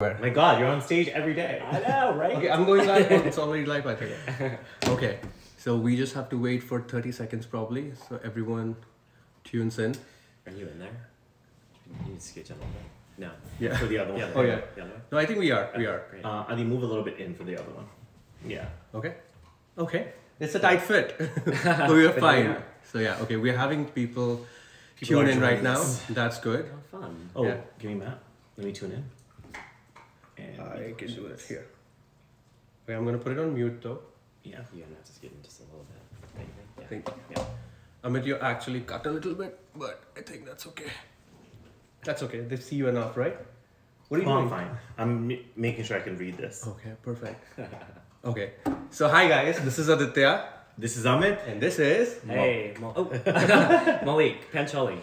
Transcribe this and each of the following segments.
My God, you're on stage every day. I know, right? Okay, I'm going live. It's already live, I think. Okay, so we just have to wait for 30 seconds probably, so everyone tunes in. Are you in there? You need to scooch up a little bit. No. Yeah. For the other one. Yeah, Oh, yeah. The other way? No, I think we are. We are. Great. Uh, Adi, move a little bit in for the other one. Yeah. Okay. Okay. It's a tight fit. so we are fine. we are. So yeah, okay, we're having people, People tune in right joining now. That's good. Oh, fun. Oh, Yeah. give me that. Let me tune in. And I we can do it this. here. Okay, I'm gonna put it on mute though. Yeah. You're gonna have to scoot in just a little bit. Don't you? I Yeah. think Yeah. Amit, you actually cut a little bit, but I think that's okay. That's okay. They see you enough, right? What are you Oh, doing? I'm fine. I'm making sure I can read this. Okay, perfect. okay, so hi guys, this is Aditya, This is Amit. and this is. Hey, Mal- oh. Maulik Pancholy.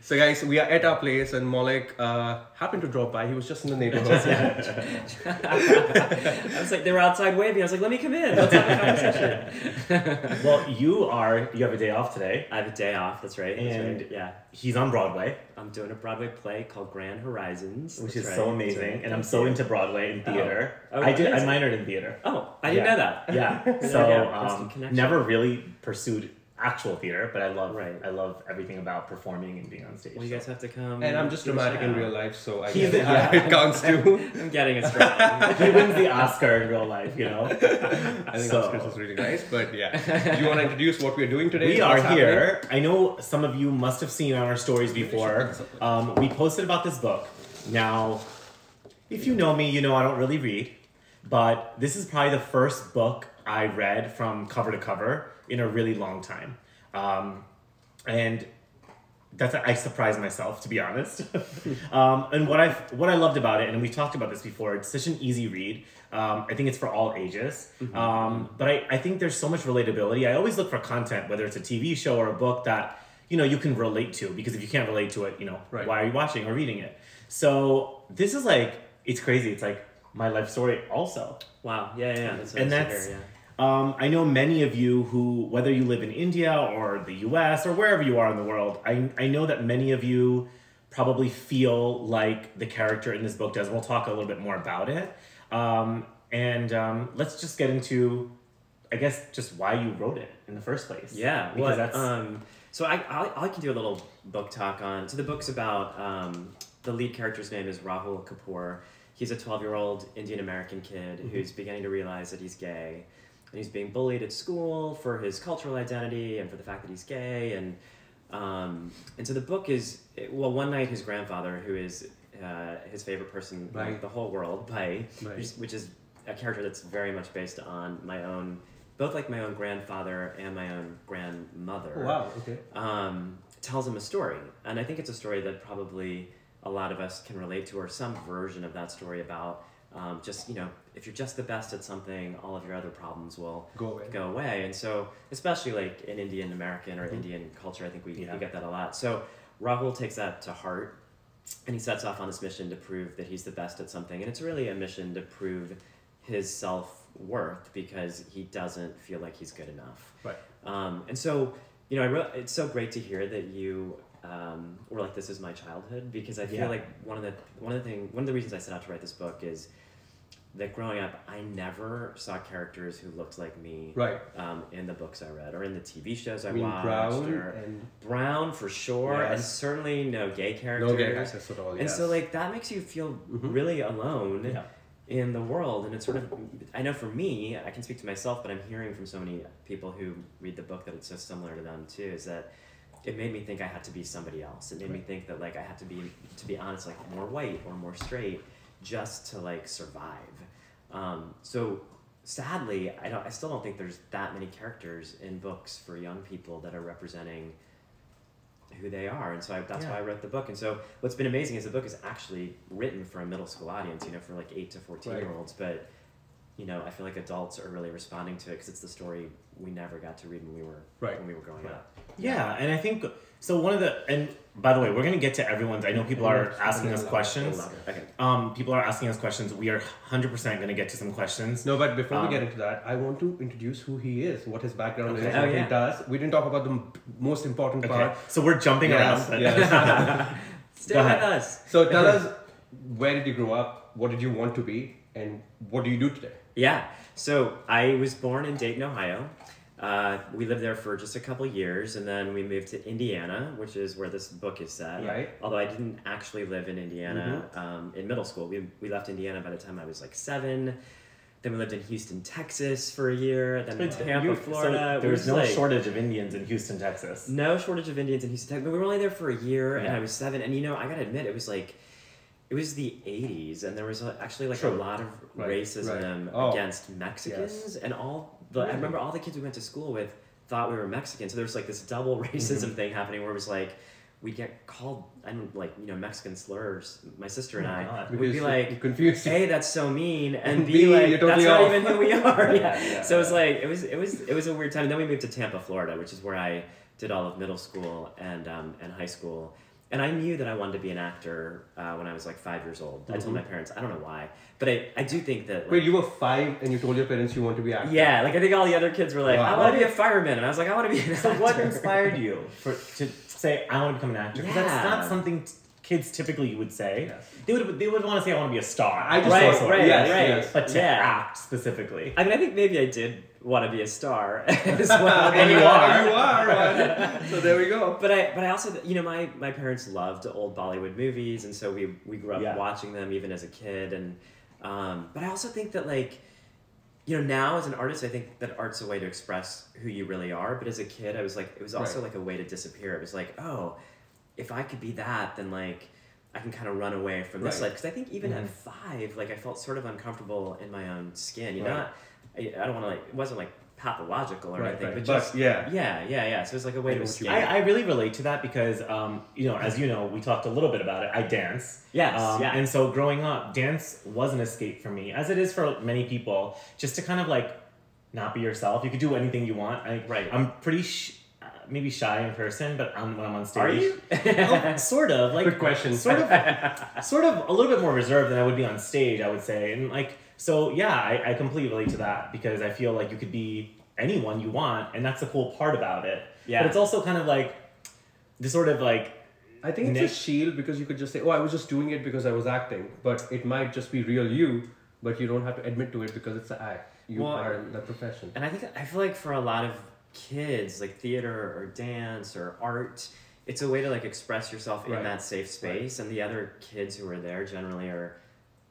So guys, we are at our place, and Maulik uh, happened to drop by. He was just in the neighborhood. I was like, they were outside waving. I was like, let me come in. Let's have a conversation. Well, you are. You have a day off today. I have a day off. That's right. That's And- right. Yeah. He's on Broadway, I'm doing a Broadway play called Grand Horizons. which is right. so amazing, right. and I'm so into Broadway and Oh. theater. Oh, I did. I minored in theater. Oh, I didn't Yeah. know that. Yeah. So um, never really pursued actual theater, but I love Right. I love everything about performing and being on stage. Well, you guys have to come. and I'm just dramatic in real life, so I He's- guess yeah, it counts too. I'm getting it strong. he wins the Oscar in real life, you know. I think So- Oscars is really nice, but yeah. Do you want to introduce what we're doing today? We are What's here. I know some of you must have seen on our stories before. Um, we posted about this book. Now, if you know me, you know I don't really read, but this is probably the first book I read from cover to cover in a really long time. Um, and that's I surprised myself to be honest. um, and what I what I loved about it, and we talked about this before, it's such an easy read. Um, I think it's for all ages. Um, but I, I think there's so much relatability. I always look for content, whether it's a TV show or a book that you know you can relate to. Because if you can't relate to it, you know Right. why are you watching or reading it? So this is like it's crazy. It's like my life story also. Wow. Yeah, yeah. yeah. That's And that's- hear, yeah. Um, I know many of you who, whether you live in India or the US or wherever you are in the world, I, I know that many of you probably feel like the character in this book does. We'll talk a little bit more about it. Um, and um, let's just get into, I guess, just why you wrote it in the first place. Yeah, because well, that's um, so I, I I can do a little book talk on. So the book's about um, the lead character's name is Rahul Kapoor. He's a twelve year old Indian American kid Mm-hmm. who's beginning to realize that he's gay, and he's being bullied at school for his cultural identity and for the fact that he's gay and. Um, and so the book is well. One night, his grandfather, who is uh, his favorite person in Right. the whole world, Bhai, which, is- which is a character that's very much based on my own, both like my own grandfather and my own grandmother. Oh, wow. Okay. Um, tells him a story, and I think it's a story that probably a lot of us can relate to, or some version of that story about um, just you know if you're just the best at something, all of your other problems will Go away. go away. And so, especially like in Indian American or Indian culture, I think we, Yeah. we get that a lot. So Rahul takes that to heart and he sets off on this mission to prove that he's the best at something. And it's really a mission to prove his self worth because he doesn't feel like he's good enough. Right. Um, and so, you know, I wrote, it's so great to hear that you um, were like, this is my childhood because I feel Yeah. like one of the one of the thing one of the reasons I set out to write this book is that growing up, I never saw characters who looked like me Right. um, in the books I read or in the TV shows I, I mean, watched. Brown or and Brown for sure, and certainly no gay characters. no gay access at all. And yes. so, like, that makes you feel Mhm. really alone Yeah. in the world. And it's sort of, I know for me, I can speak to myself, but I'm hearing from so many people who read the book that it's so similar to them too, is that it made me think I had to be somebody else. It made me think that, like, I had to be, to be honest, like, more white or more straight just to, like, survive. Um, so, sadly, I don't. I still don't think there's that many characters in books for young people that are representing who they are, and so I, that's Yeah. why I wrote the book. And so, what's been amazing is the book is actually written for a middle school audience, you know, for like eight to fourteen Right. year olds. But you know, I feel like adults are really responding to it because it's the story we never got to read when we were Right. when we were growing up. Yeah, and I think so. One of the and by the way, we're gonna get to everyone's. I know people are asking us questions. Okay. Um, people are asking us questions. We are hundred percent gonna get to some questions. No, but before Um, we get into that, I want to introduce who he is, what his background Okay. is, Oh, what yeah. he does. We didn't talk about the m- most important Okay, part. so we're jumping Yes, around. but- yes. Stay Go with us. So tell us, where did you grow up? what did you want to be, and what do you do today? Yeah. So I was born in Dayton, Ohio. Uh, we lived there for just a couple years, and then we moved to Indiana, which is where this book is set. Right. Although I didn't actually live in Indiana um, in middle school. We, we left Indiana by the time I was like seven. Then we lived in Houston, Texas for a year. Then But Tampa, you- Florida. So there was no like- shortage of Indians in Houston, Texas. no shortage of Indians in Houston, Texas. But we were only there for a year, and I was seven. And you know, I gotta admit, it was like, it was the '80s, and there was actually like a lot of Right, racism right. Oh. against Mexicans, and all. The, I remember all the kids we went to school with thought we were Mexican, so there was like this double racism Mm-hmm. thing happening, where it was like. We get called, I'm like, you know, Mexican slurs. My sister and Oh I would be like, confused. a that's so mean and And b B, like totally that's not even who we are yeah, Yeah, yeah, so it was like it was it was it was a weird time and then we moved to tampa florida which is where i did all of middle school and um, and high school and i knew that i wanted to be an actor uh, when i was like five years old i told my parents i don't know why but i, I do think that like, Wait, you were five and you told your parents you want to be actor. yeah like i think all the other kids were like i want to be a fireman and i was like i want to be an So actor what inspired you for to say I want to become an actor? Because that's not something t- kids typically would say. Yes. They would they would want to say I want to be a star. I just Right, saw right, yes, right. Yes. but to Yeah. act specifically. I mean, I think maybe I did want to be a star as well. And you are. you are. so there we go. But I, but I also, you know, my, my parents loved old Bollywood movies, and so we, we grew up Yeah. watching them even as a kid. And um, but I also think that like, you know, now as an artist, I think that art's a way to express who you really are. But as a kid, I was like, it was also Right. like a way to disappear. It was like, oh, if I could be that, then like. I can kind of run away from this Right. life because I think even Mhm. at five, like I felt sort of uncomfortable in my own skin. You Right. know, I, I don't want to like it wasn't like pathological or Right, anything, right. but But, just yeah. yeah, yeah, yeah. So it's like a way I to know what you escape. I, I really relate to that because, um, you know, as you know, we talked a little bit about it. I dance. Yes, Um, yeah. And so growing up, dance was an escape for me, as it is for many people, just to kind of like not be yourself. You could do anything you want. I, Right. I'm pretty sh- maybe shy in person, but um, when I'm on stage, Are you? Oh, sort of like Good question. Sort of, sort of a little bit more reserved than I would be on stage. I would say, and like so, yeah, I, I completely relate to that because I feel like you could be anyone you want, and that's the cool part about it. Yeah. But it's also kind of like the sort of like I think it's Nick- a shield because you could just say, "Oh, I was just doing it because I was acting," but it might just be real you, but you don't have to admit to it because it's an act. You Well, are in the profession. And I think I feel like for a lot of kids, like theater or dance or art, it's a way to like express yourself in that safe space. And the other kids who are there generally are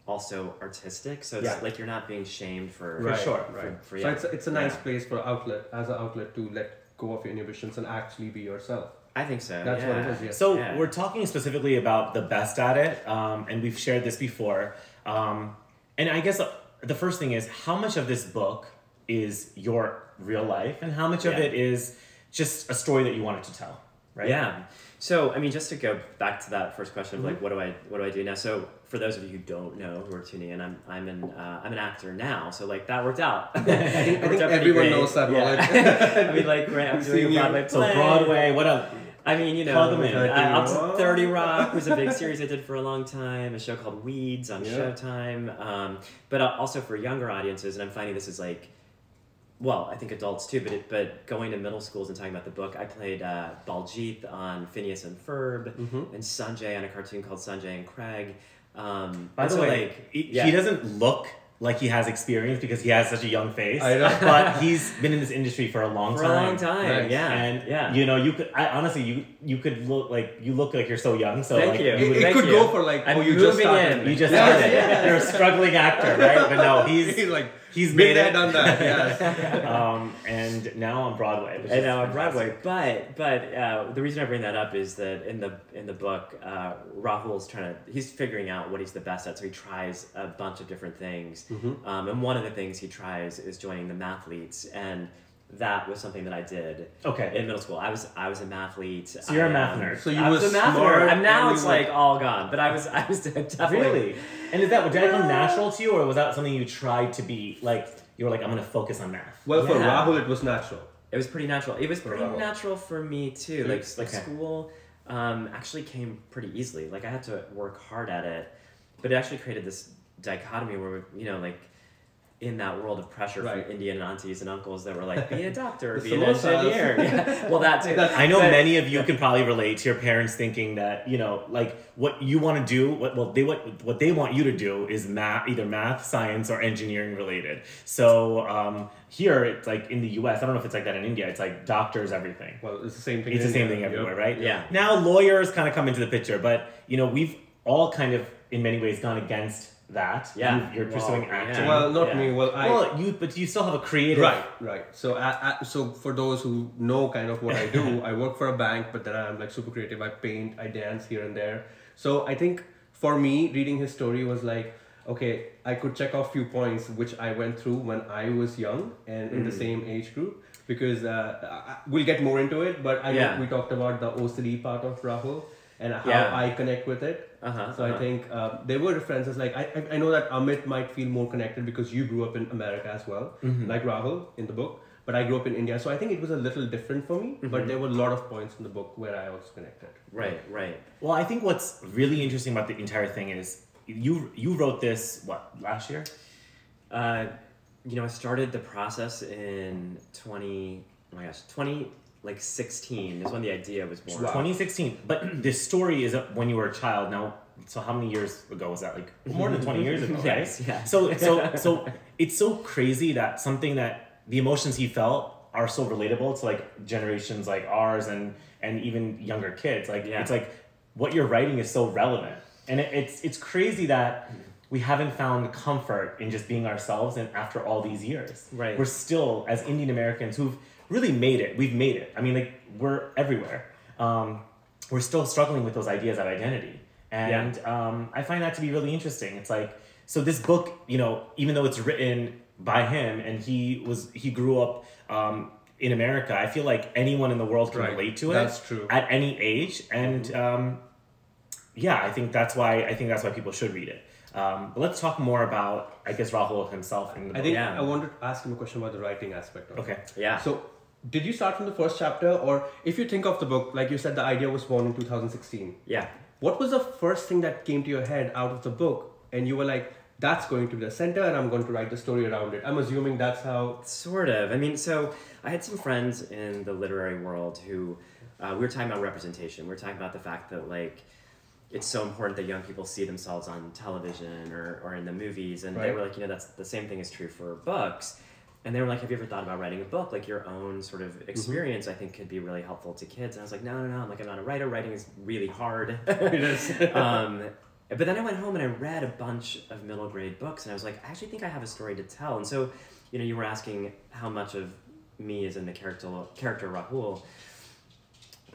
also artistic, so it's Yeah. like you're not being shamed for For sure, for- right. for- so yeah. it's a, it's a nice Yeah. place for outlet as an outlet to let go of your inhibitions and actually be yourself. I think so. That's yeah. what it is. Yes. So Yeah. we're talking specifically about the best at it, um, and we've shared this before. Um, and I guess uh, the first thing is how much of this book is your real life, and how much of it is just a story that you wanted to tell, right? Yeah. So I mean, just to go back to that first question of like, Mm-hmm. what do I what do I do now? So for those of you who don't know who are tuning in, I'm I'm an uh, I'm an actor now. So like that worked out. I think- I think everyone knows that knowledge. I mean, like right, I'm doing a. Broadway So. Broadway, what else? I mean, you know, Plug 'em in. uh, up to 30 Rock was a big series I did for a long time. A show called Weeds on Yeah. Showtime. Um, but uh, also for younger audiences, and I'm finding this is like well, I think adults too, but it, but going to middle schools and talking about the book, I played uh, Baljeet on Phineas and Ferb, Mhm. and Sanjay on a cartoon called Sanjay and Craig. Um, By the so, way, like, he, yeah. he doesn't look like he has experience because he has such a young face. I know. but he's been in this industry for a long for time. a long time, Nice. yeah, And yeah. you know, you could. I honestly, you you could look like you look like you're so young. So Thank like, you. It, would- it Thank could you. go for like, I'm oh, you just started. in. You just Yeah, started. yeah. You're a struggling actor, right? But no, he's He's like, he's been made there, it. done that. Yes. um, and now on Broadway. And now on. Broadway. But but uh, the reason I bring that up is that in the in the book, uh, Rahul's trying to he's figuring out what he's the best at. So he tries a bunch of different things, Mhm. um, and one of the things he tries is joining the mathletes, and that was something that I did Okay. in middle school. I was I was a mathlete. So you're a a math nerd. So you I was was a math smart nerd. And now it's like all gone. But I was I was definitely Really? And is that did that come natural to you, or was that something you tried to be like? You were like, I'm gonna focus on math. Well, for Yeah. Rahul, it was natural. It was pretty natural. It was For pretty Rahul. natural for me too. Like like Okay. school um, actually came pretty easily. Like I had to work hard at it, but it actually created this dichotomy where you know like in that world of pressure Right. from Indian aunties and uncles that were like, be a doctor, be an engineer. Yeah. Well, that too. That's- I know But- many of you can probably relate to your parents thinking that you know, like what you want to do. What well, they what what they want you to do is math, either math, science, or engineering related. So um, here, it's like in the U.S. I don't know if it's like that in India. It's like doctors, everything. Well, it's the same thing. It's in the same India. thing everywhere, Yep. right? Yeah. Now lawyers kind of come into the picture, but you know we've all kind of in many ways gone against that. Yeah. You- you're pursuing yeah. acting. Well, not Yeah. me. Well, I. well, you but you still have a creative. Right, right. So, uh, uh, so for those who know kind of what I do, I work for a bank, but then I'm like super creative. I paint, I dance here and there. So I think for me, reading his story was like, okay, I could check off few points which I went through when I was young and in the same age group. Because uh, I- we'll get more into it, but I know Yeah. we talked about the OCD part of Rahul and how Yeah. I connect with it. Uh-huh, So I uh-huh. think uh, there were references like I, I- I know that Amit might feel more connected because you grew up in America as well, Mm-hmm. like Rahul in the book. But I grew up in India, so I think it was a little different for me. Mm-hmm. But there were a lot of points in the book where I was connected. Right, right. Well, I think what's really interesting about the entire thing is you you wrote this what last year? Uh, you know, I started the process in 20, oh my gosh, 20, like 16 is when the idea was born. Wow. 2016. But this story is when you were a child. Now, so how many years ago was that? Like more than 20 years ago, Yes, right? yeah. So so so it's so crazy that something that the emotions he felt are so relatable to like generations like ours and and even younger kids. Like Yeah. it's like what you're writing is so relevant, and it, it's it's crazy that we haven't found comfort in just being ourselves, and after all these years, Right. We're still as Indian Americans who've really made it. We've made it. I mean, like we're everywhere. Um, we're still struggling with those ideas of identity, and um, I find that to be really interesting. It's like so this book, you know, even though it's written by him and he was he grew up um, in America, I feel like anyone in the world can Right. relate to it. That's true. At any age, and um, yeah, I think that's why I think that's why people should read it. Um, but let's talk more about, I guess, Rahul himself in the I book. think Yeah. I wanted to ask him a question about the writing aspect of it. Okay. Yeah. So, did you start from the first chapter, or if you think of the book, like you said, the idea was born in 2016. yeah. What was the first thing that came to your head out of the book, and you were like, "That's going to be the center, and I'm going to write the story around it." I'm assuming that's how. Sort of. I mean, so I had some friends in the literary world who uh, we were talking about representation. We were talking about the fact that like it's so important that young people see themselves on television or, or in the movies, and they were like, you know, that's the same thing is true for books. And they were like, "Have you ever thought about writing a book? Like your own sort of experience, I think could be really helpful to kids." And I was like, "No, no, no! I'm like, I'm not a writer. Writing is really hard." It is. um, but then I went home and I read a bunch of middle grade books, and I was like, I actually think I have a story to tell. And so, you know, you were asking how much of me is in the character character Rahul.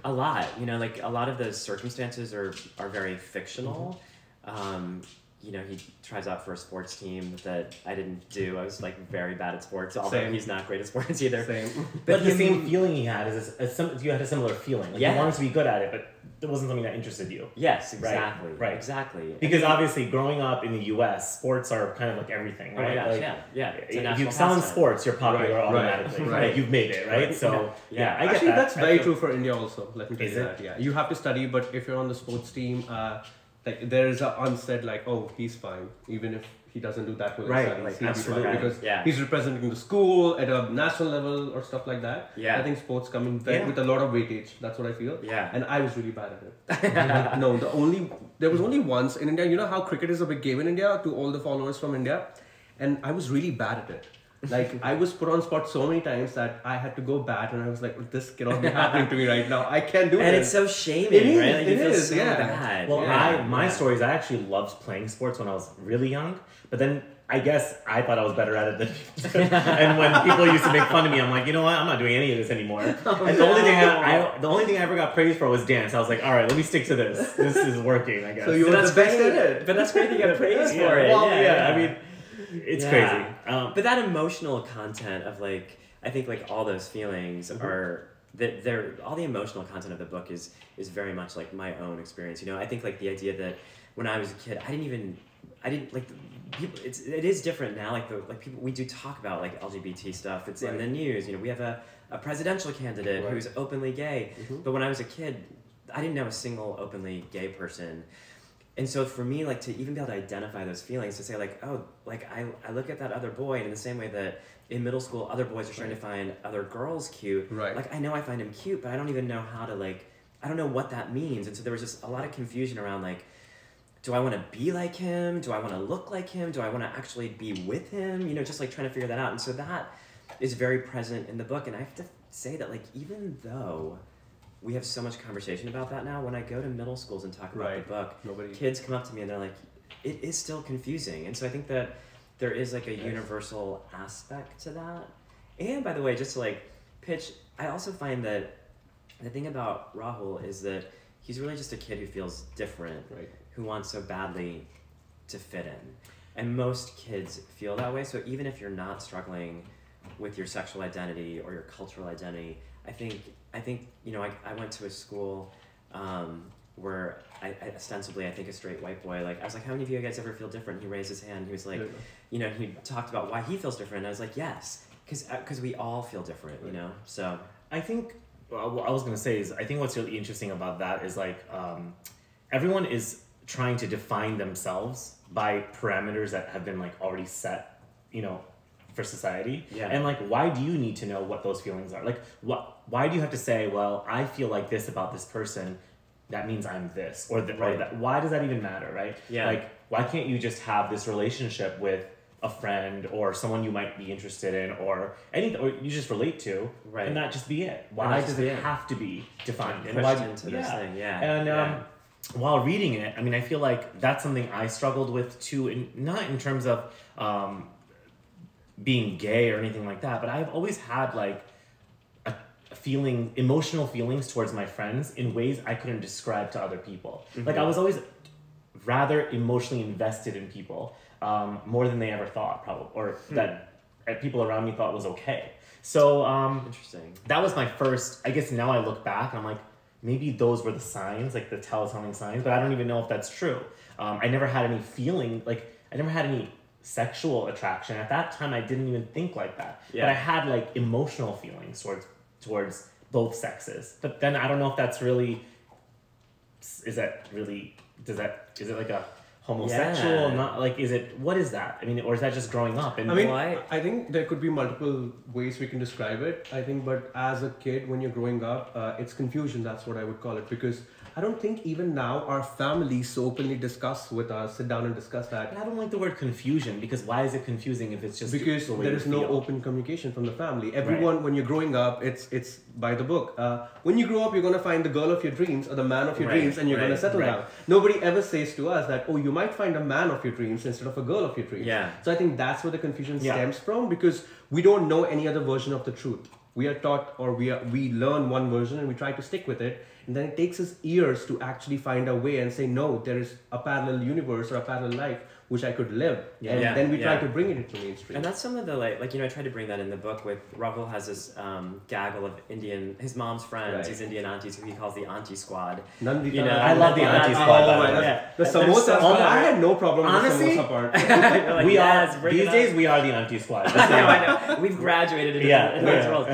A lot, you know, like a lot of the circumstances are are very fictional. Um, you know, he tries out for a sports team that I didn't do. I was like very bad at sports, although Same. he's not great at sports either. Same. But the him- same feeling he had is a, a, sim- you had a similar feeling. Like Yeah. You wanted to be good at it, but it wasn't something that interested you. Yes, exactly. right. Exactly. Because obviously, growing up in the U.S., sports are kind of like everything, Oh my right? gosh, Like, yeah, yeah. It's a If you national excel in sports, you're popular Right, right, automatically. right. Like you've made it, right? So Yeah. yeah, I get Actually, that. that's I very true for India also. Let me tell Is you it? that. Yeah, you have to study, but if you're on the sports team, uh, like there is a unsaid like, oh, he's fine, even if he doesn't do that well Right, studies, like, he'll be absolutely. fine because Yeah. he's representing the school at a national level or stuff like that. Yeah. I think sports come in Yeah. with a lot of weightage. That's what I feel. Yeah. and I was really bad at it. Like, no, the only there was only once in India. You know how cricket is a big game in India to all the followers from India, and I was really bad at it. Like I was put on spot so many times that I had to go bat, and I was like, "This cannot be happening to me right now. I can't do it." and it." it's so shaming, It is, right? Like, you it feel is, so yeah. bad. Well, yeah. I my yeah. story is I actually loved playing sports when I was really young, but then I guess I thought I was better at it than and when people used to make fun of me, I'm like, you know what? I'm not doing any of this anymore. Oh, and the only thing I, I the only thing I ever got praised for was dance. I was like, all right, let me stick to this. This is working, I guess. So you But were that's the best at it. But that's great that you got praise yeah, for it. well, yeah, yeah, yeah. I mean, it's Yeah. crazy. Um, But that emotional content of like, I think like all those feelings Mm-hmm. are that they're all the emotional content of the book is is very much like my own experience. You know, I think like the idea that when I was a kid, I didn't even, I didn't like people. It's it is different now. Like the like people we do talk about like LGBT stuff. It's in the news. You know, we have a a presidential candidate Right. who's openly gay. Mhm. But when I was a kid, I didn't know a single openly gay person. And so for me like to even be able to identify those feelings to say like oh like i, I look at that other boy and in the same way that in middle school other boys are trying to find other girls cute Right. like i know i find him cute but i don't even know how to like i don't know what that means. And so there was just a lot of confusion around like do i want to be like him? Do i want to look like him? Do i want to actually be with him? You know just like trying to figure that out. And so that is very present in the book. And i have to say that like even though we have so much conversation about that now when i go to middle schools and talk about Right. the book Nobody. kids come up to me and they're like it is still confusing and so i think that there is like a universal aspect to that and by the way just to like pitch i also find that the thing about rahul is that he's really just a kid who feels different Right. who wants so badly to fit in and most kids feel that way so even if you're not struggling with your sexual identity or your cultural identity i think i think you know i, I went to a school um, where I, I ostensibly i think a straight white boy like i was like how many of you guys ever feel different? He raised his hand. He was like There you you know he talked about why he feels different. And i was like yes because because we all feel different you know? So I think well, what I was gonna say is I think what's really interesting about that is like um, everyone is trying to define themselves by parameters that have been like already set, you know, for society. Yeah. And like, why do you need to know what those feelings are? Like, what? Why do you have to say, well, I feel like this about this person? That means I'm this, or, the, or that. Why does that even matter, right? Yeah. Like, why can't you just have this relationship with a friend or someone you might be interested in, or anything, or you just relate to, Right. and that just be it. Why does it it. have to be defined? and why, into this yeah. thing yeah And um, yeah. while reading it, I mean, I feel like that's something I struggled with too, in, not in terms of um, being gay or anything like that, but I've always had like a, feeling, emotional feelings towards my friends in ways I couldn't describe to other people. Like I was always rather emotionally invested in people um, more than they ever thought, probably, or that uh, people around me thought was okay. So um, interesting that was my first i guess now i look back and i'm like maybe those were the signs like the telltale signs but i don't even know if that's true um, i never had any feeling like i never had any sexual attraction at that time i didn't even think like that Yeah. but i had like emotional feelings towards towards both sexes but then i don't know if that's really is that really does that is it like a homosexual Yeah. not like is it what is that i mean or is that just growing up and I mean, Why- I think there could be multiple ways we can describe it. I think, but as a kid, when you're growing up, uh, it's confusion. That's what I would call it because I don't think even now our families so openly discuss with us, sit down and discuss that. I don't like the word confusion because why is it confusing if it's just because the there no feel? open communication from the family everyone when you're growing up it's it's by the book uh, when you grow up you're going to find the girl of your dreams or the man of your Right, dreams and you're gonna settle right. down nobody ever says to us that oh you might find a man of your dreams instead of a girl of your dreams Yeah. so i think that's where the confusion Yeah. stems from because we don't know any other version of the truth we are taught or we are we learn one version and we try to stick with it and then it takes us years to actually find a way and say no there is a parallel universe or a parallel life which i could live Yeah. and Yeah, then we try yeah. to bring it into mainstream And that's some of the like, like you know, I tried to bring that in the book with Rahul has this um, gaggle of Indian, his mom's friends, Right. these Indian aunties who he calls the auntie squad. Nandita. You know, I love the auntie oh squad, Oh my. Yeah. The samosa. so I had no problem Honestly? with the samosa part. Like, we yes, are these days we are the auntie squad. I know, I know. We've graduated into Yeah, yeah. world.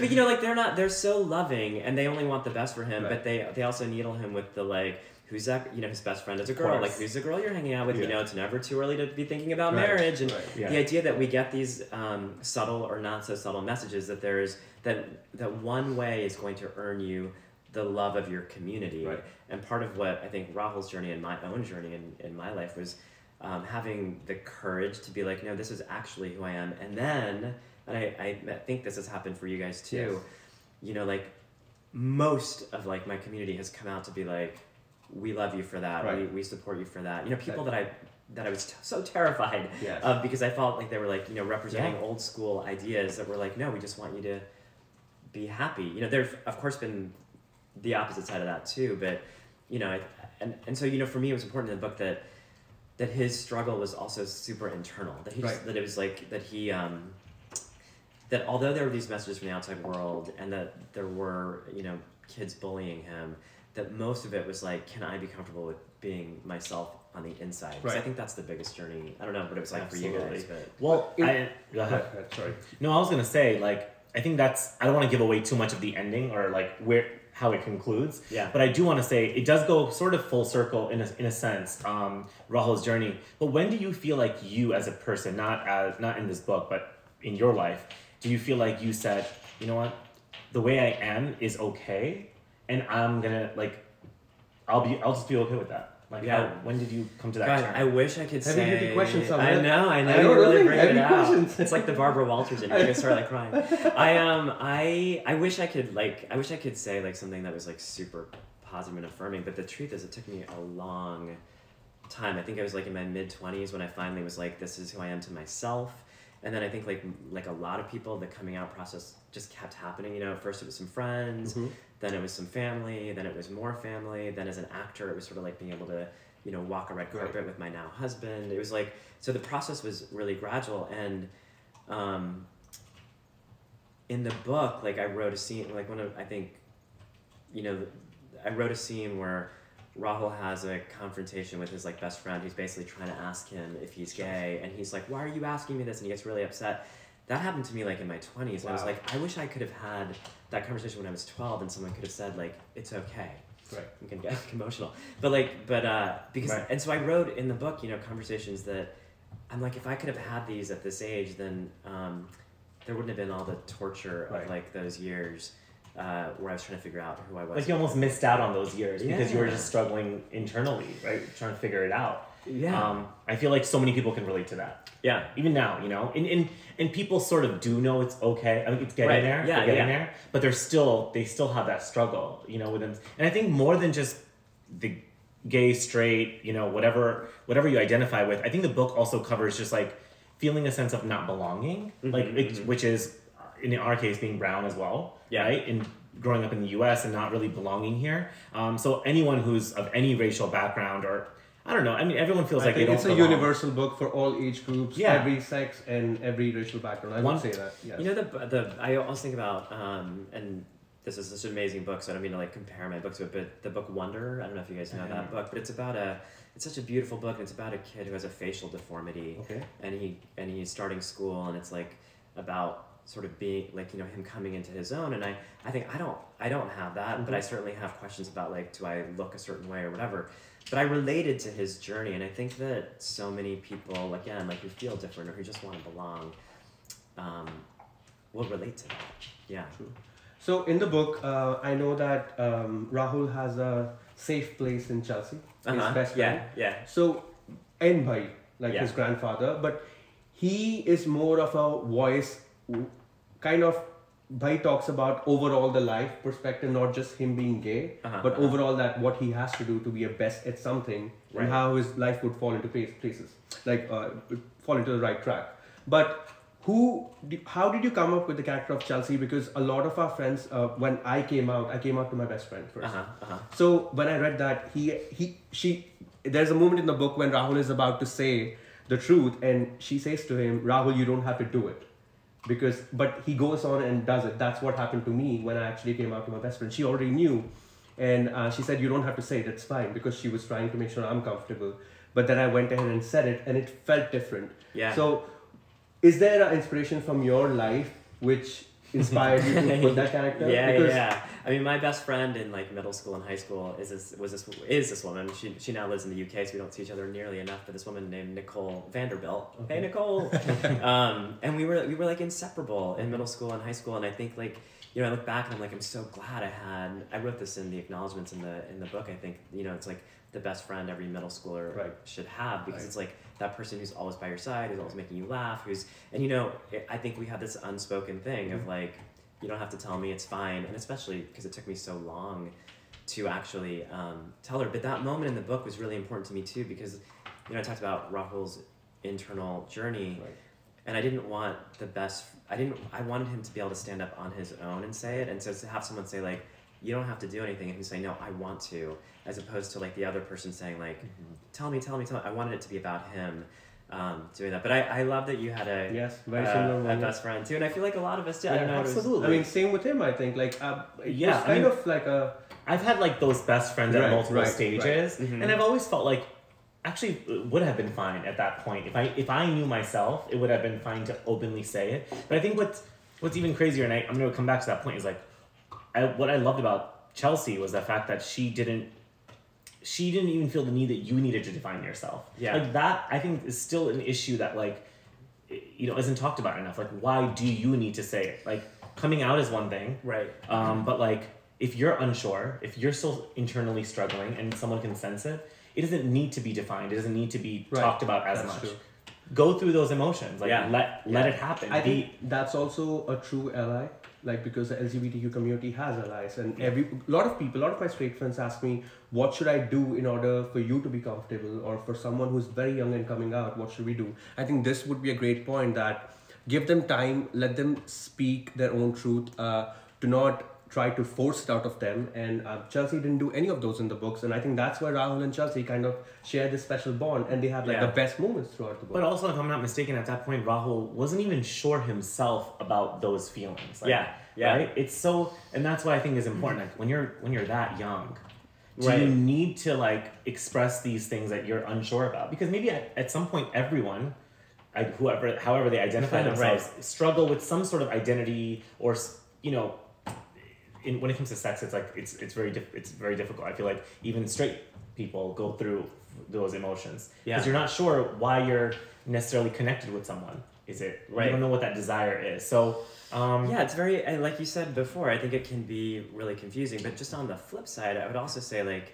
But you know, like they're not. They're so loving, and they only want the best for him. Right. But they they also needle him with the like. Who's that? You know, his best friend is a girl. Like, who's the girl you're hanging out with? You know, it's never too early to be thinking about Right, marriage. And right. Yeah. the idea that we get these um, subtle or not so subtle messages that there's that that one way is going to earn you the love of your community. Right. And part of what I think Rahul's journey and my own journey in, in my life was um, having the courage to be like, no, this is actually who I am. And then, and I, I think this has happened for you guys too, Yes. you know, like most of like my community has come out to be like, we love you for that. We, Right. we support you for that. You know, people that I, that I was t- so terrified Yes. of because I felt like they were like, you know, representing Yeah. old school ideas that were like, no, we just want you to be happy. You know, there's of course been the opposite side of that too, but you know, I, and and so you know, for me, it was important in the book that that his struggle was also super internal. That he just, Right. that it was like that he um, that although there were these messages from the outside world and that there were you know kids bullying him, that most of it was like, can I be comfortable with being myself on the inside? 'Cause I Right. think that's the biggest journey. I don't know what it was like for you guys, but well, I, it- go ahead. Right, right, Sorry. No, I was gonna say like I think that's I don't want to give away too much of the ending or like where how it concludes. Yeah. But I do want to say it does go sort of full circle in a, in a sense, um, Rahul's journey. But when do you feel like you as a person, not as not in this book, but in your life, do you feel like you said, you know what, the way I am is okay, and I'm gonna like, I'll be I'll just be okay with that. Like, Yeah. how, when did you come to that? God. I wish I could Heavy say. duty questions, I Samir. know, I know. I know, you're really really bringing heavy it out. It's like the Barbara Walters interview. You're gonna start like crying. I um, I I wish I could like, I wish I could say like something that was like super positive and affirming. But the truth is, it took me a long time. I think I was like in my mid twenties when I finally was like, this is who I am to myself. And then I think like like a lot of people, the coming out process just kept happening. You know, first it was some friends, Mhm. then it was some family, then it was more family. Then as an actor, it was sort of like being able to, you know, walk a red Right. carpet with my now husband. It was like so the process was really gradual and um, in the book, like I wrote a scene, like one of I think, you know, I wrote a scene where Rahul has a confrontation with his like best friend who's basically trying to ask him if he's gay, and he's like, "Why are you asking me this?" And he gets really upset. That happened to me like in my twenties, and I was like, I wish I could have had that conversation when I was twelve, and someone could have said like, "It's okay." Right. I'm gonna get emotional, but like, but uh, because Right. and so I wrote in the book, you know, conversations that I'm like, if I could have had these at this age, then um, there wouldn't have been all the torture of Right. like those years uh, where I was trying to figure out who I was. like you almost missed out on those years because you were just struggling internally, right? Trying to figure it out. yeah, Um, I feel like so many people can relate to that. yeah, Even now, you know, and, and and people sort of do know it's okay. I mean, it's getting Right. there, Yeah, getting yeah. there, but they're still they still have that struggle, you know, with them. And I think more than just the gay, straight, you know, whatever whatever you identify with. I think the book also covers just like feeling a sense of not belonging, like Mhm, it, mhm. which is in our case being brown as well, Yeah. right? And growing up in the U.S. and not really belonging here. Um, so anyone who's of any racial background or I don't know. I mean, everyone feels I like they don't it's a belong. universal book for all age groups, Yeah. every sex, and every racial background. I One- would say that. Yes. You know the the I always think about um, and this is such an amazing book, so I don't mean to like compare my book to it, but the book Wonder. I don't know if you guys know that Mhm. book, but it's about a it's such a beautiful book. And it's about a kid who has a facial deformity, okay. and he and he's starting school, and it's like about sort of being like you know him coming into his own. And I I think I don't I don't have that, but I certainly have questions about like do I look a certain way or whatever. But I related to his journey, and I think that so many people, again, like who feel different or who just want to belong, um, will relate to that. Yeah. True. So in the book, uh, I know that um, Rahul has a safe place in Chelsea. His Uh-huh. best friend. Yeah, yeah. So, and Bhai, like Yeah. his grandfather, but he is more of a voice, kind of. Bhai talks about overall the life perspective, not just him being gay, Uh-huh, but uh-huh. overall that what he has to do to be a best at something Right. and how his life would fall into place, places, like uh, fall into the right track. But who, how did you come up with the character of Chelsea? Because a lot of our friends, uh, when I came out, I came out to my best friend 1st Uh huh. Uh huh. so when I read that, he he she there's a moment in the book when Rahul is about to say the truth, and she says to him, "Rahul, you don't have to do it." Because, but he goes on and does it. That's what happened to me when I actually came out to my best friend. She already knew, and uh, she said, "You don't have to say it. It's fine." Because she was trying to make sure I'm comfortable. But then I went ahead and said it, and it felt different. Yeah. So, is there an inspiration from your life which inspired you to put that character? Yeah, because, yeah. I mean, my best friend in like middle school and high school is this was this is this woman. She she now lives in the UK, so we don't see each other nearly enough. But this woman named Nicole Vanderbilt. Hey, Nicole. um, and we were we were like inseparable in middle school and high school. And I think like you know I look back and I'm like I'm so glad I had. I wrote this in the acknowledgments in the in the book. I think you know it's like the best friend every middle schooler Right. should have because Right. it's like that person who's always by your side, who's always making you laugh, who's and you know I- think we have this unspoken thing of like you don't have to tell me it's fine. And especially because it took me so long to actually um, tell her. But that moment in the book was really important to me too because you know i talked about rahul's internal journey Right. and i didn't want the best i didn't i wanted him to be able to stand up on his own and say it. And so to have someone say like you don't have to do anything and him say no i want to as opposed to like the other person saying like tell me tell me tell me i wanted it to be about him um, doing that but I, I love that you had a Yes, very uh, similar. a best friend too, and I feel like a lot of us do. I don't know. it was- absolutely. I mean, same with him. I think like uh, Yeah, was I kind mean- of like a I've had like those best friends at multiple right, stages, right. Mhm. and I've always felt like actually it would have been fine at that point if I if I knew myself, it would have been fine to openly say it. But I think what's what's even crazier, and I, I'm going to come back to that point, is like, I, what I loved about Chelsea was the fact that she didn't, she didn't even feel the need that you needed to define yourself. Yeah. Like that, I think is still an issue that like, you know, isn't talked about enough. Like, why do you need to say it? Like, coming out is one thing, Right. um, but like, if you're unsure, if you're still internally struggling, and someone can sense it, it doesn't need to be defined. It doesn't need to be Right. talked about as That's much. true. Go through those emotions. Like, Yeah. let let Yeah. it happen. I Be- think that's also a true ally, like because the LGBTQ community has allies, and every a lot of people, a lot of my straight friends ask me, "What should I do in order for you to be comfortable, or for someone who's very young and coming out? What should we do?" I think this would be a great point that give them time, let them speak their own truth. Uh, do not try to force it out of them. And uh, Chelsea didn't do any of those in the books, and I think that's where Rahul and Chelsea kind of share this special bond, and they have like Yeah. the best moments throughout the book. But also, if I'm not mistaken, at that point, Rahul wasn't even sure himself about those feelings. Like, Yeah, yeah. Right? It's so, and that's what I think is important. Like when you're when you're that young, do Right. you need to like express these things that you're unsure about? Because maybe at, at some point, everyone, I, whoever, however they identify Right. themselves, struggle with some sort of identity or you know. In, when it comes to sex, it's like it's it's very diff- it's very difficult. I feel like even straight people go through those emotions Yeah. because you're not sure why you're necessarily connected with someone. Is it Right. You don't know what that desire is. So um, Yeah, it's very and like you said before. I think it can be really confusing. But just on the flip side, I would also say like,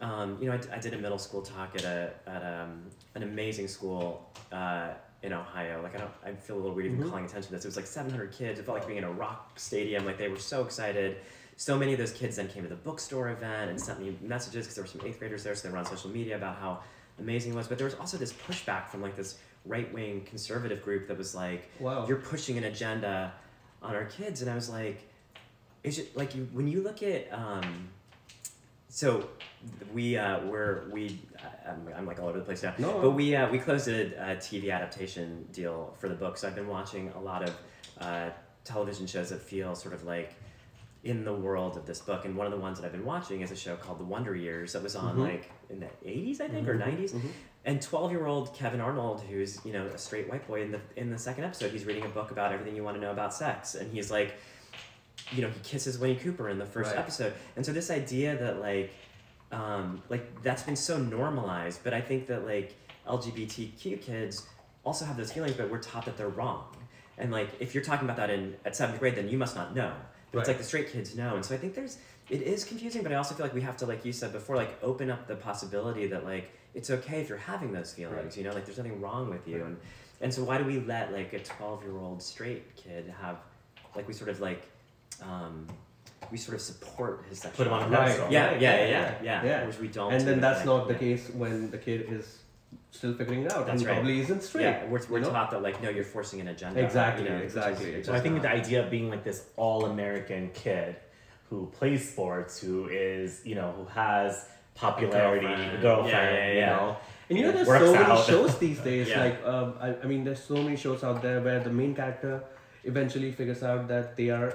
um, you know, I did a middle school talk at a at um, an amazing school uh, in Ohio. Like I don't, I feel a little weird even Mhm. calling attention to this. It was like 700 kids. It felt like being in a rock stadium. Like they were so excited. So many of those kids then came to the bookstore event and sent me messages because there were some eighth graders there, so they were on social media about how amazing it was. But there was also this pushback from like this right wing conservative group that was like, wow. you're pushing an agenda on our kids and i was like is it like you when you look at um so we uh we're we I'm, I'm like all over the place now No. but we uh, we closed a, a tv adaptation deal for the book so i've been watching a lot of uh, television shows that feel sort of like in the world of this book and one of the ones that i've been watching is a show called the wonder years that was on Mhm. like in the 80s i think or 90s Mhm. and 12 year old Kevin Arnold, who's, you know, a straight white boy in the in the second episode, he's reading a book about everything you want to know about sex. And he's like, you know, he kisses Winnie Cooper in the first Right. episode. And so this idea that like um, like that's been so normalized, but I think that like LGBTQ kids also have those feelings, but we're taught that they're wrong. And like if you're talking about that in at seventh grade, then you must not know. But Right. it's like the straight kids know. And so I think there's it is confusing, but I also feel like we have to, like you said before, like open up the possibility that like it's okay if you're having those feelings, Right. you know, like there's nothing wrong with you. Right. And and so why do we let like a twelve year old straight kid have like we sort of like um we sort of support his Put him on a sexuality. pedestal. Yeah, Right, yeah, yeah, yeah, yeah, yeah. yeah. Yeah. Which we don't and then that's like, not the case when the kid is still figuring it out That's and right. probably isn't straight. Yeah, we're, we're you know? taught that like no, you're forcing an agenda. Exactly, you know, exactly, is So I think not. the idea of being like this all American kid who plays sports, who is, you know, who has popularity, girlfriend. girlfriend, Yeah, yeah, you know. And you know, there's works so many out. shows these days. Yeah. Like, um, I, I mean, there's so many shows out there where the main character eventually figures out that they are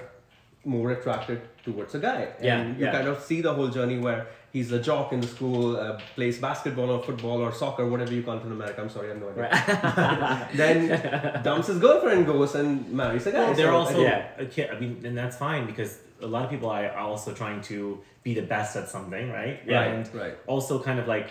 more attracted towards a guy. And Yeah, you yeah. kind of see the whole journey where he's a jock in the school, uh, plays basketball or football or soccer, whatever you call it in America. I'm sorry, I have no idea. Right. Then dumps his girlfriend, goes and marries a guy. They're So, also Yeah. a kid. I mean, and that's fine because a lot of people are also trying to be the best at something, right? Yeah. And Right. also kind of like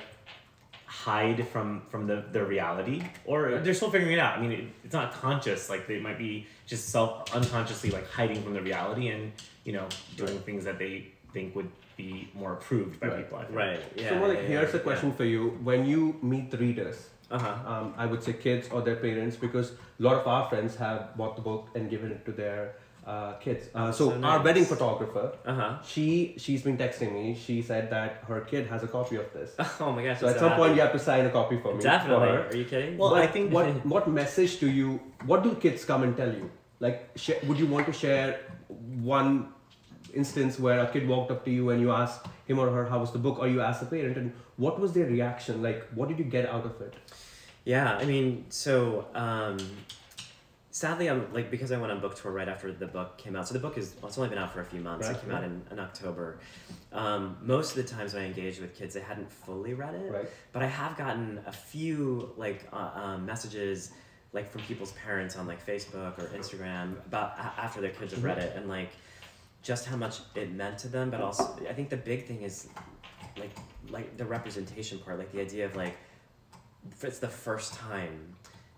hide from from the their reality, or Right. they're still figuring it out. I mean, it, it's not conscious. Like they might be just self unconsciously like hiding from the reality and you know doing things that they think would be more approved by Right. people. I think. right. Yeah. so, Maulik, yeah, here's yeah, a question for you. When you meet the readers, Uh huh. um, I would say kids or their parents because a lot of our friends have bought the book and given it to their uh, kids. Uh, so, So our wedding photographer, Uh huh. she she's been texting me. She said that her kid has a copy of this. Oh my gosh. So I'm at some happy. point you have to sign a copy for me. Definitely. For her. Are you kidding? Well, But I think- what what message do you what do kids come and tell you? Like, sh- would you want to share one instance where a kid walked up to you and you asked him or her how was the book, or you asked the parent, and what was their reaction? Like, what did you get out of it? Yeah, I mean, so um, sadly, I'm like because I went on book tour right after the book came out. So the book is well, it's only been out for a few months. Right, it came out in, in October. Um, most of the times when I engaged with kids, they hadn't fully read it, Right. but I have gotten a few like uh, um, messages like from people's parents on like Facebook or Instagram about after their kids have read it and like just how much it meant to them. But also, I think the big thing is like like the representation part, like the idea of like it's the first time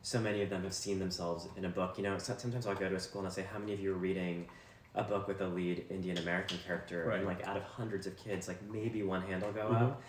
so many of them have seen themselves in a book. You know, sometimes I'll go to a school and I'll say, "How many of you are reading a book with a lead Indian American character?" Right. And like out of hundreds of kids, like maybe one hand will go Mhm. up.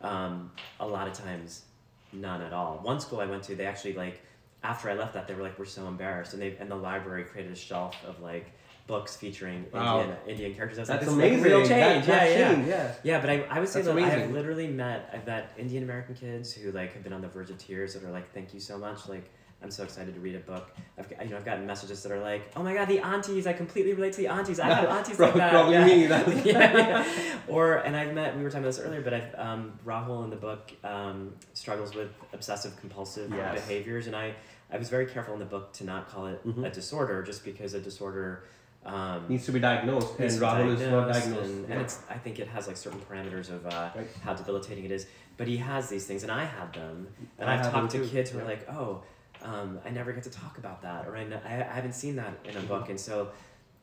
Um, a lot of times, none at all. One school I went to, they actually like after I left that, they were like, "We're so embarrassed," and they and the library created a shelf of like books featuring Wow. Indian Indian characters. I That's like, amazing. like, real change." that yeah, yeah. change, yeah. Yeah, but I, I would say That's that I've literally met I've met Indian American kids who like have been on the verge of tears that are like, "Thank you so much." Like, I'm so excited to read a book. I've got- you know I've gotten messages that are like, "Oh my god, the aunties! I completely relate to the aunties. I have aunties like that." probably yeah. me, yeah, yeah. Or and I've met we were talking about this earlier, but I've um, Rahul in the book um, struggles with obsessive compulsive Yes. behaviors, and I I was very careful in the book to not call it Mhm. a disorder, just because a disorder. Um, Needs to be diagnosed, and Rahul is not diagnosed, and, yeah. and it's I think it has like certain parameters of uh, Right. how debilitating it is. But he has these things, and I had them, and I I've talked to too, kids who are like, oh, um, I never get to talk about that, or I, I haven't seen that in a book, and so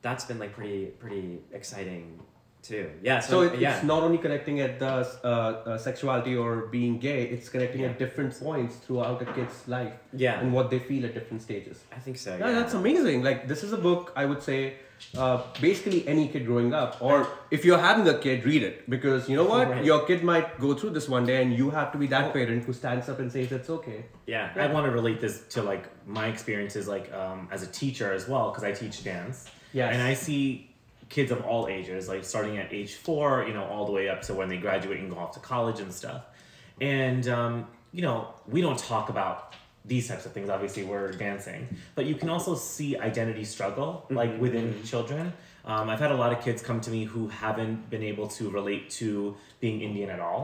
that's been like pretty pretty exciting too. Yeah. So, So it, yeah. it's not only connecting at the uh, uh, sexuality or being gay, it's connecting Yeah. at different points throughout a kid's life yeah. and what they feel at different stages. I think so. Yeah, Yeah, that's amazing. Like this is a book I would say, uh, basically any kid growing up, or if you're having a kid, read it because you know what, Right. your kid might go through this one day, and you have to be that parent who stands up and says it's okay. Yeah. I want to relate this to like my experiences like um, as a teacher as well because I teach dance. yeah And I see kids of all ages, like starting at age four, you know, all the way up to when they graduate and go off to college and stuff. And um, you know, we don't talk about these types of things. Obviously, we're dancing, but you can also see identity struggle like Mhm, within children. Um, I've had a lot of kids come to me who haven't been able to relate to being Indian at all,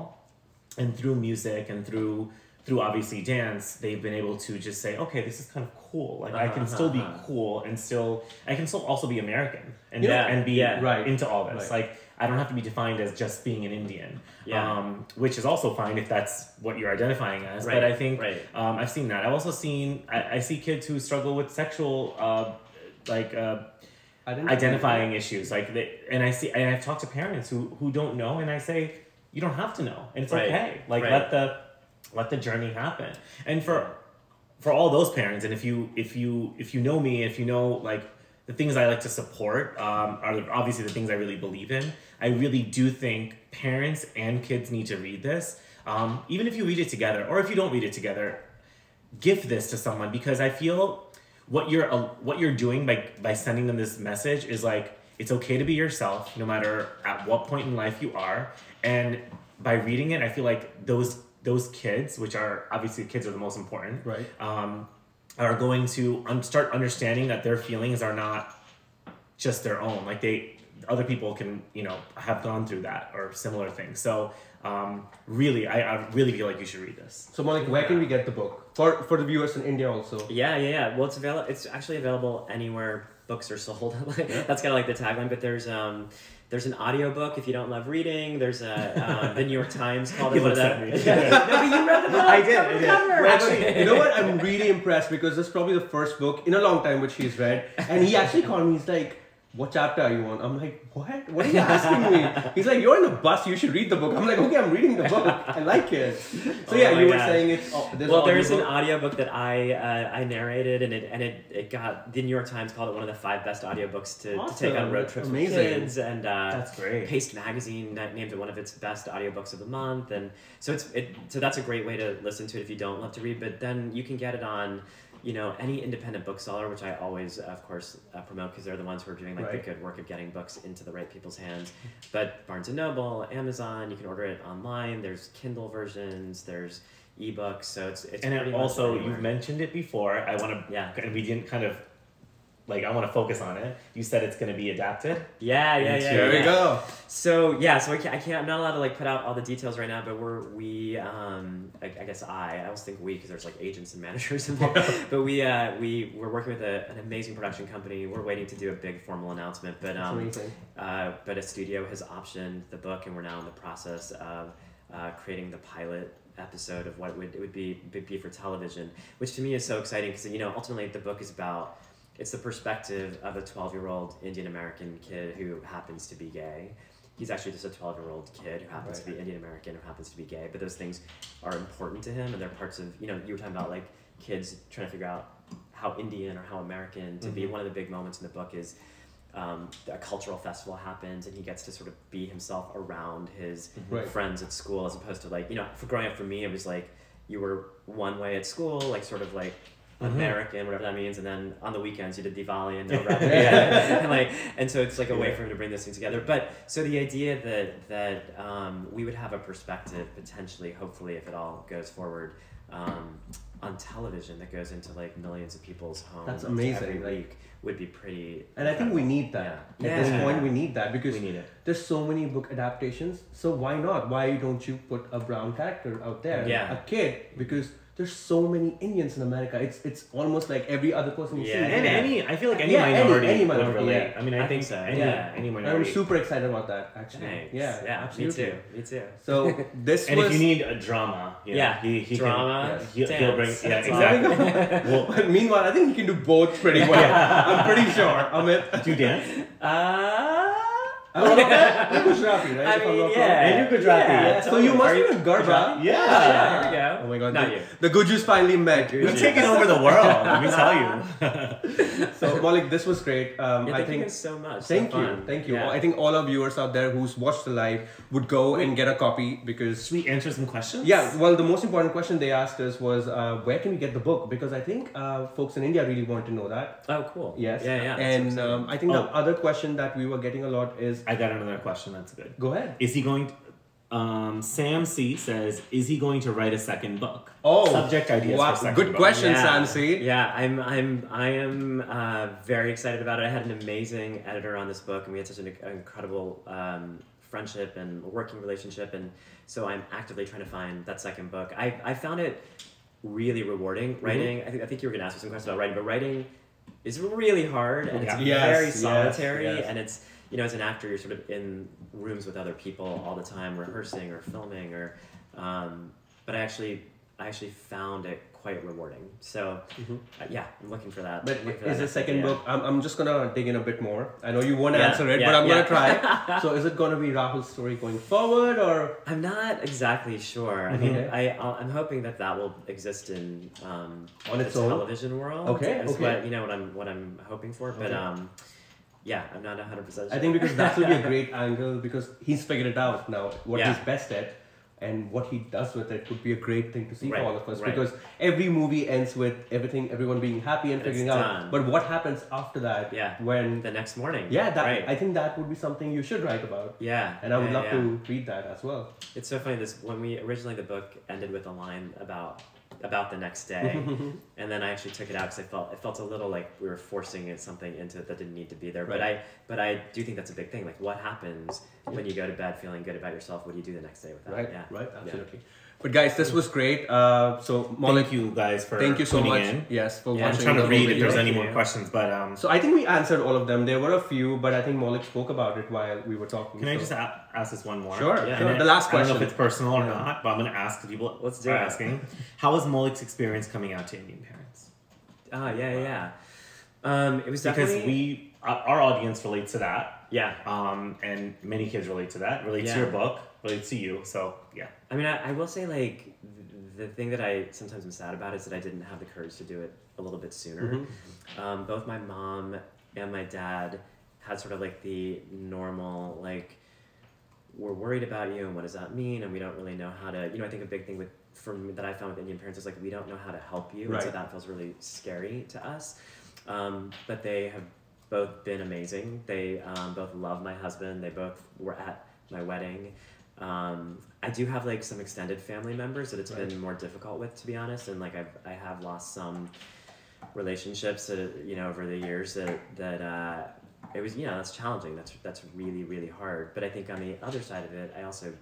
and through music and through through obviously dance, they've been able to just say, okay, this is kind of cool. Like I can Uh-huh, still be uh-huh. cool and still I can still also be American and Yeah, and be yeah. Right, into all this. right. Like I don't have to be defined as just being an Indian. Yeah. Um, which is also fine if that's what you're identifying as. Right, But I think right. um, I've seen that. I've also seen I, I see kids who struggle with sexual uh, like uh, identifying issues like they, and i see and i've talked to parents who who don't know and i say you don't have to know and it's okay like let the let the journey happen. And for for all those parents and if you if you if you know me if you know like the things i like to support um, are obviously the things i really believe in i really do think parents and kids need to read this. Um, even if you read it together or if you don't read it together give this to someone because I feel what you're uh, what you're doing by by sending them this message is like it's okay to be yourself no matter at what point in life you are. And by reading it I feel like those those kids which are obviously kids are the most important Right. um, are going to un- start understanding that their feelings are not just their own like they other people can you know have gone through that or similar things so um, really I, I really feel like you should read this So Maulik, where can we get the book for for the viewers in India also? Yeah, yeah, yeah. Well, it's available. It's actually available anywhere books are sold. That's kind of like the tagline. But there's um, there's an audiobook if you don't love reading. There's a um, the New York Times called it one of looks the. at me. no, but you read the book. I did, I did. Well, actually, you know what? I'm really impressed because this is probably the first book in a long time which he's read. And he actually called me, he's like, What chapter are you on? I'm like, What? What are you asking me? He's like, You're in the bus, you should read the book. I'm like, Okay, I'm reading the book. I like it. So, Oh yeah, you were saying it's. Oh, there's well, there's an audiobook. that I uh, I narrated, and it and it, it got the New York Times called it one of the five best audiobooks to, to take on Awesome. road trips Amazing. with kids, and uh, That's great. Paste Magazine named it one of its best audiobooks of the month, and so it's it so that's a great way to listen to it if you don't love to read. But then you can get it on, you know, any independent bookseller, which I always, of course, uh, promote because they're the ones who are doing like Right. the good work of getting books into the right people's hands. But Barnes and Noble, Amazon, you can order it online. There's Kindle versions. There's ebooks. So it's it's and also you've mentioned it before i want to Yeah. and we didn't kind of like i want to focus on it you said it's going to be adapted Yeah, yeah, yeah. There yeah. we go. So yeah, so I can't, I can't, I'm not allowed to like put out all the details right now, but we're we, um, I, I guess I, I always think we because there's like agents and managers involved, but we, uh, we we're working with a, an amazing production company. We're waiting to do a big formal announcement, but um, amazing. uh, but a studio has optioned the book, and we're now in the process of uh, creating the pilot episode of what it would it would be would be for television, which to me is so exciting because you know ultimately the book is about it's the perspective of a twelve year old Indian American kid who happens to be gay. He's actually just a twelve year old kid who happens to be Indian American who happens to be gay, but those things are important to him and they're parts of you know you were talking about like kids trying to figure out how Indian or how American to be. Mhm. One of the big moments in the book is um, a cultural festival happens and he gets to sort of be himself around his Right. friends at school as opposed to like you know for growing up for me it was like you were one way at school like sort of like Mhm. American whatever that means and then on the weekends you did Diwali and Navratri yeah. and like and so it's like a way Yeah. for him to bring those things together but so the idea that that um, we would have a perspective potentially hopefully if it all goes forward um, on television that goes into like millions of people's homes That's amazing, every like- week would be pretty And I think we need that. Yeah. At this point, we need that because We need it. there's so many book adaptations. So why not? Why don't you put a brown character out there? Yeah. A kid because there's so many Indians in America. It's it's almost like every other person you Yeah, see. And Yeah. any, I feel like any Yeah, any- minority any would minority, relate. yeah. I mean, I, I think, think so, Any, yeah. any And minority. I'm super excited about that actually. Thanks. Yeah, yeah, absolutely. me too, me too. So this and was if you need a drama, you know, Yeah, he, he drama, can, he'll, he'll bring, dance, yeah, that's exactly. well, Well, meanwhile, I think he can do both pretty well. I'm pretty sure. Amit. do you dance? Uh, I don't know. Gujarati, right? I mean, yeah. And you're Gujarati. Yeah, Yeah, So you must Are be you a Garba. Yeah. Yeah, Oh my god. Not the, you. the Gujus finally met. We're taking over the world, let me tell you. So Maulik, this was great. Um, Yeah, I thank think so much. Thank so you, fun. thank you. Yeah. I think all our viewers out there who's watched the live would go and get a copy because Should we answer some questions? yeah. Well, the most important question they asked us was uh, where can we get the book? Because I think uh, folks in India really want to know that. Oh, cool. Yes. Yeah, yeah. And um, I think Oh. the other question that we were getting a lot is I got another question, that's good. go ahead. Is he going to, um, Sam C says, is he going to write a second book? Oh, Subject ideas wow, for second good book. question, yeah. C. Yeah, I'm, I'm, I am uh, very excited about it. I had an amazing editor on this book, and we had such an incredible um, friendship and working relationship, and so I'm actively trying to find that second book. I, I found it really rewarding writing. I think, I think you were going to ask me some questions about writing, but writing is really hard, and it's Yes, very yes, solitary, yes. and it's you know, as an actor, you're sort of in rooms with other people all the time, rehearsing or filming, or. Um, but I actually, I actually found it quite rewarding. So, Mhm. uh, yeah, I'm looking for that. But for is that the second book? I'm, I'm just gonna dig in a bit more. I know you won't Yeah, answer it, yeah, but I'm yeah. gonna try. so is it gonna be Rahul's story going forward, or I'm not exactly sure. I mean, I I'll- I'm hoping that that will exist in um, On the its own? television world. Okay, is okay. what you know what I'm what I'm hoping for. But Okay. um, yeah, I'm not 100 percent. I think because that would be a great angle because he's figured it out now what Yeah. he's best at and what he does with it would be a great thing to see Right, for all of us right. because every movie ends with everything everyone being happy and And figuring out but what happens after that Yeah. when the next morning. yeah that right. I think that would be something you should write about yeah, and I would yeah, love yeah. to read that as well It's so funny. This when we originally the book ended with a line about about the next day, and then I actually took it out because I felt it felt a little like we were forcing it, something into it that didn't need to be there. But I but I do think that's a big thing. Like what happens when you go to bed feeling good about yourself? What do you do the next day with that? right Yeah. right Yeah. Absolutely but guys this was great uh, so Maulik Thank you guys for thank you so much in. yes for Yeah, I'm I'm trying the to whole read if there's any more questions, but um, so I think we answered all of them there were a few but I think Maulik spoke about it while we were talking can I just a- ask this one more? Sure, Yeah. sure. And the last last I don't know if it's personal or Yeah. not, but I'm going to ask the people. Let's do are it. asking. How was Maulik's experience coming out to Indian parents? Ah, yeah, yeah, yeah. Um, it was Because definitely we, our our audience relates to that, yeah. um, and many kids relate to that. Relates to your book, relates to you. So yeah, I mean, I, I will say like the thing that I sometimes am sad about is that I didn't have the courage to do it a little bit sooner. Mhm. Um, both my mom and my dad had sort of like the normal like we're worried about you and what does that mean and we don't really know how to you know I think a big thing with for me that I found with Indian parents is like we don't know how to help you and so that feels really scary to us. Um, but they have both been amazing. They um, both love my husband. They both were at my wedding. Um, I do have like some extended family members that it's Right. been more difficult with, to be honest. And like I've, I have lost some relationships that you know over the years that that uh, it was you know that's challenging. That's that's really really hard. But I think on the other side of it, I also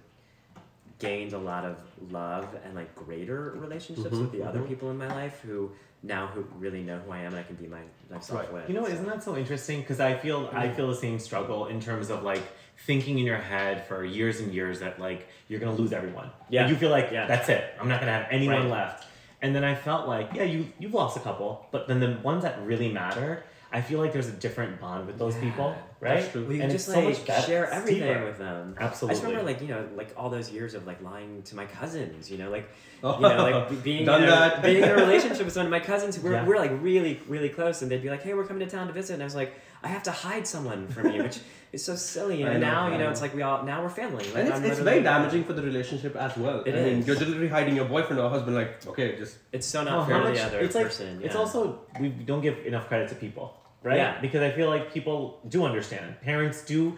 gained a lot of love and like greater relationships Mhm, with the other mhm. people in my life who now who really know who I am and I can be my myself Right. with. You know, So- isn't that so interesting? Because I feel I feel the same struggle in terms of like thinking in your head for years and years that like you're gonna lose everyone. Yeah. Like, you feel like Yeah. that's it. I'm not gonna have anyone Right. left. And then I felt like yeah, you you've lost a couple, but then the ones that really matter, I feel like there's a different bond with those Yeah, people, right? that's true. Well, you and just it's so like much share It's everything deeper. with them. Absolutely. I just remember like you know like all those years of like lying to my cousins. You know like Oh, you know like being Done in a, being in a relationship with one of my cousins. We're Yeah. we're like really really close, and they'd be like, hey, we're coming to town to visit, and I was like, I have to hide someone from you, which is so silly. And know, now you know know. it's like we all now we're family. Like, and it's, it's very damaging for the relationship as well. It I mean, you're literally hiding your boyfriend or husband, like, okay, just It's so not how fair to much- the other it's like person. it's also we don't give enough credit to people, right? Yeah. Because I feel like people do understand. Parents do.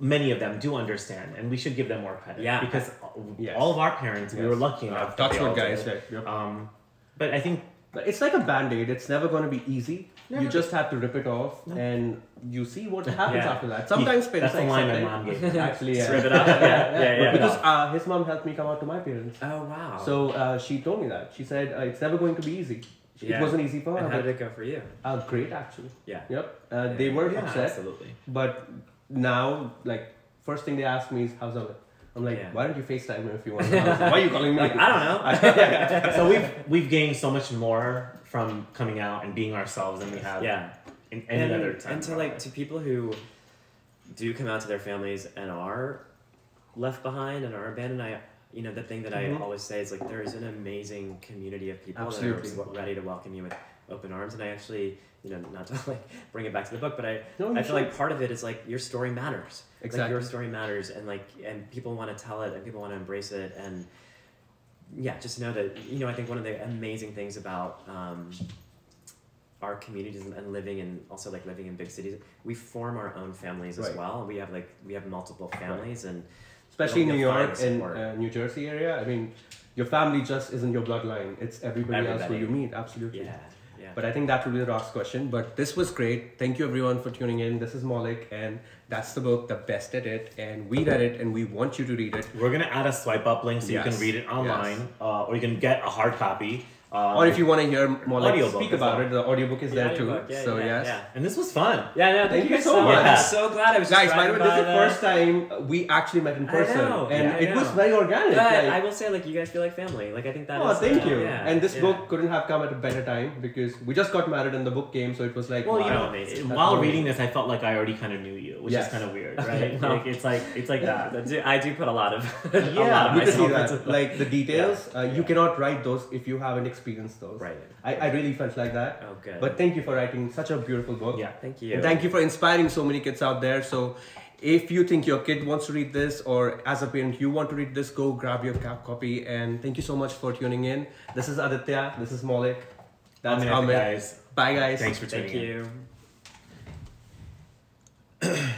Many of them do understand, and we should give them more credit. Yeah. Because Yes. all of our parents, we were lucky enough. that touch they guys. did. Right? Yep. Um, but I think But It's like a band aid. It's never going to be easy. Never. You just have to rip it off, No. and you see what happens Yeah. after that. Sometimes that's the line my mom it. gave. Actually, yeah. Rip it up. Yeah, yeah, But yeah. Because uh, his mom helped me come out to my parents. Oh wow. So uh, she told me that. She said uh, it's never going to be easy. Yeah. It wasn't easy for her. and how but, did it go for you? uh, great, actually. Yeah. Yep. Uh, They were Yeah, upset, absolutely. but now, like, first thing they ask me is, "How's Amit?" I'm like, Yeah. "Why don't you FaceTime me if you want?" to? Why are you calling me? Like, I don't know. so we've we've gained so much more from coming out and being ourselves than we have yeah. in any and, other time. and to in our like to people who do come out to their families and are left behind and are abandoned i you know the thing that Mhm. i always say is like there is an amazing community of people Absolutely. that are ready to welcome you with open arms and i actually you know not to like bring it back to the book but i No, i feel should. like part of it is like your story matters like Exactly. your story matters and like and people want to tell it and people want to embrace it and yeah just know that you know i think one of the amazing things about um, our communities and, living and also like living in big cities we form our own families as well we have like we have multiple families and especially in New York and uh, New Jersey area. I mean, your family just isn't your bloodline; it's everybody, else who you meet. Absolutely. yeah But I think that will be the last question. But this was great. Thank you everyone for tuning in. This is Maulik, and that's the book, The Best at It. And we read it, and we want you to read it. We're gonna add a swipe up link so you can read it online, Yes. uh, or you can get a hard copy. Um, or if you want to hear Maulik Audiobook speak about well. it, the audiobook is The there too. yeah, so yeah, yes. yeah. and this was fun. yeah no, thank, Thank you you guys so so much much. i'm so glad i was just Guys, by the way, this is the first time we actually met in I person, know, and yeah, I it was very organic. but like- i will say like you guys feel like family like i think that oh, is, thank uh, you. yeah, and this yeah. book couldn't have come at a better time because we just got married and the book came, so it was like, Well, you know, amazing. while That's reading this, I felt like I already kind of knew you, which Yes. is kind of weird, right? Well, like, it's like it's like that. I do, put a lot of a Yeah, lot of can see myself that. Like the details, uh, you cannot write those if you haven't experienced those. Right. I, I really felt like that. Oh. But thank you for writing such a beautiful book. Yeah, thank you. And thank you for inspiring so many kids out there. So if you think your kid wants to read this or as a parent you want to read this, go grab your copy. And thank you so much for tuning in. This is Aditya. This is Maulik. That's Amit. Guys. Bye, guys. Thanks for tuning thank in. Thank you.